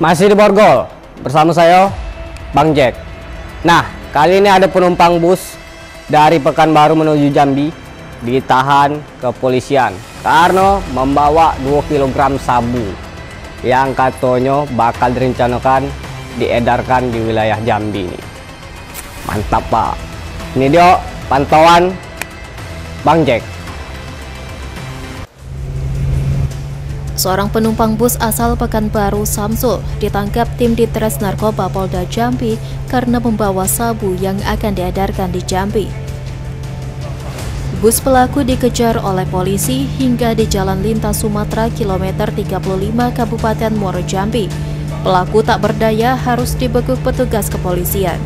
Masih di Borgol, bersama saya Bang Jack. Nah, kali ini ada penumpang bus dari Pekanbaru menuju Jambi ditahan kepolisian karena membawa 2 kg sabu yang katanya bakal direncanakan diedarkan di wilayah Jambi ini. Mantap, Pak. Ini dia pantauan Bang Jack. Seorang penumpang bus asal Pekanbaru Samsul ditangkap tim Ditres Narkoba Polda Jambi karena membawa sabu yang akan diedarkan di Jambi. Bus pelaku dikejar oleh polisi hingga di Jalan Lintas Sumatera kilometer 35 Kabupaten Muaro Jambi. Pelaku tak berdaya harus dibekuk petugas kepolisian.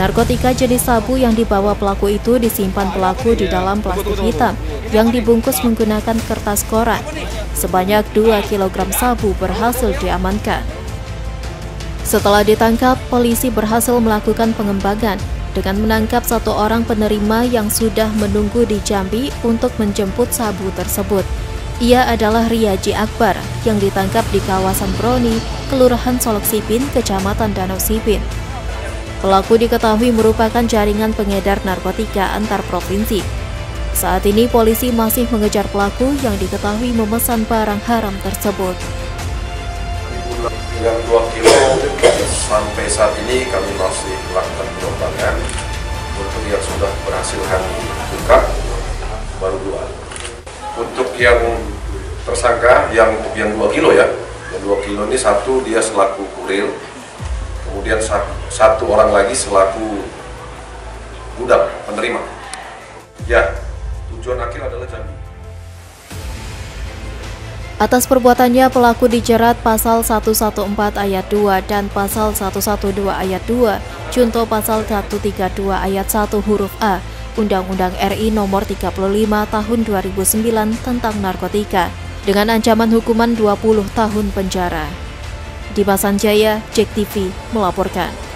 Narkotika jenis sabu yang dibawa pelaku itu disimpan pelaku di dalam plastik hitam yang dibungkus menggunakan kertas koran. Sebanyak 2 kg sabu berhasil diamankan. Setelah ditangkap, polisi berhasil melakukan pengembangan dengan menangkap satu orang penerima yang sudah menunggu di Jambi untuk menjemput sabu tersebut. Ia adalah Riyaji Akbar yang ditangkap di kawasan Broni, Kelurahan Solok Sipin, Kecamatan Danau Sipin. Pelaku diketahui merupakan jaringan pengedar narkotika antar provinsi. Saat ini polisi masih mengejar pelaku yang diketahui memesan barang haram tersebut. Yang 2 kilo sampai saat ini kami masih melakukan pengembangan untuk yang sudah berhasil kami buka baru dua. Untuk yang tersangka yang yang 2 kilo ya, yang 2 kilo ini satu dia selaku kurir, kemudian satu orang lagi selaku budak penerima. Ya, Atas perbuatannya pelaku dijerat pasal 114 ayat 2 dan pasal 112 ayat 2, junto pasal 132 ayat 1 huruf A, Undang-Undang RI nomor 35 tahun 2009 tentang narkotika dengan ancaman hukuman 20 tahun penjara. Di Jaya, Jack TV melaporkan.